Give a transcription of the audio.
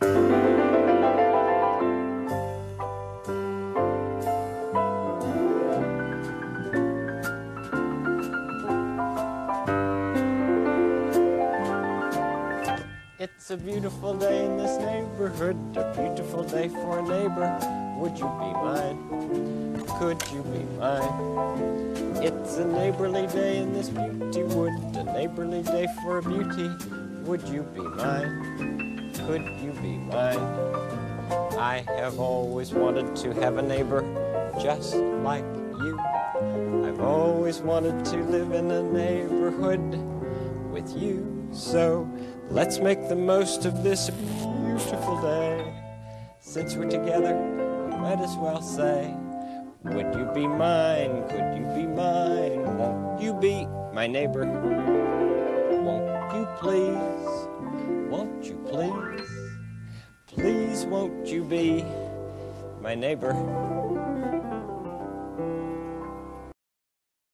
It's a beautiful day in this neighborhood, a beautiful day for a neighbor. Would you be mine? Could you be mine? It's a neighborly day in this beauty wood, a neighborly day for a beauty. Would you be mine? Could you be mine? I have always wanted to have a neighbor just like you. I've always wanted to live in a neighborhood with you. So let's make the most of this beautiful day. Since we're together, I might as well say, Would you be mine? Could you be mine? Won't you be my neighbor? Won't you please? Won't you please? Please won't you be my neighbor?